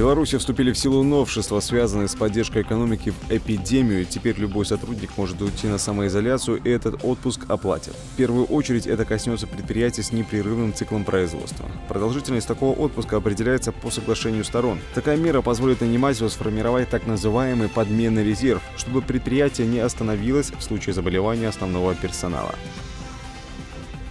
Беларуси вступили в силу новшества, связанные с поддержкой экономики в эпидемию. Теперь любой сотрудник может уйти на самоизоляцию, и этот отпуск оплатят. В первую очередь это коснется предприятий с непрерывным циклом производства. Продолжительность такого отпуска определяется по соглашению сторон. Такая мера позволит нанимателю сформировать так называемый подменный резерв, чтобы предприятие не остановилось в случае заболевания основного персонала.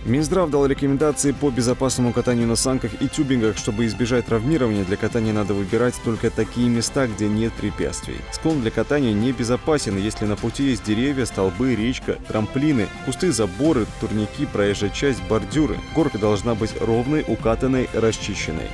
Минздрав дал рекомендации по безопасному катанию на санках и тюбингах. Чтобы избежать травмирования, для катания надо выбирать только такие места, где нет препятствий. Склон для катания небезопасен, если на пути есть деревья, столбы, речка, трамплины, кусты, заборы, турники, проезжая часть, бордюры. Горка должна быть ровной, укатанной, расчищенной.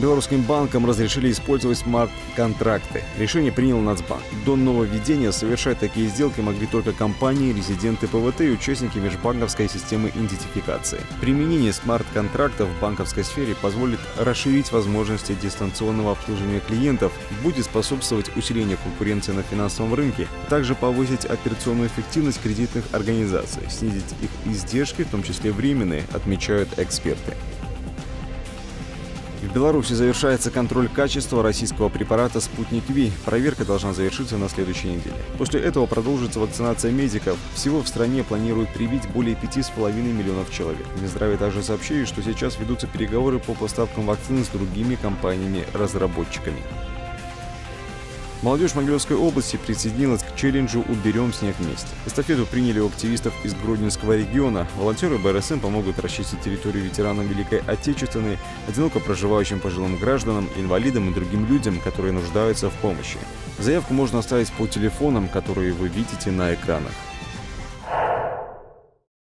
Белорусским банкам разрешили использовать смарт-контракты. Решение принял Нацбанк. До нововведения совершать такие сделки могли только компании, резиденты ПВТ и участники межбанковской системы идентификации. Применение смарт-контрактов в банковской сфере позволит расширить возможности дистанционного обслуживания клиентов, будет способствовать усилению конкуренции на финансовом рынке, также повысить операционную эффективность кредитных организаций, снизить их издержки, в том числе временные, отмечают эксперты. В Беларуси завершается контроль качества российского препарата «Спутник Ви». Проверка должна завершиться на следующей неделе. После этого продолжится вакцинация медиков. Всего в стране планируют привить более 5,5 миллионов человек. Минздравие также сообщили, что сейчас ведутся переговоры по поставкам вакцины с другими компаниями-разработчиками. Молодежь Могилевской области присоединилась к челленджу «Уберем снег вместе». Эстафету приняли у активистов из Гродненского региона. Волонтеры БРСМ помогут расчистить территорию ветеранам Великой Отечественной, одиноко проживающим пожилым гражданам, инвалидам и другим людям, которые нуждаются в помощи. Заявку можно оставить по телефонам, которые вы видите на экранах.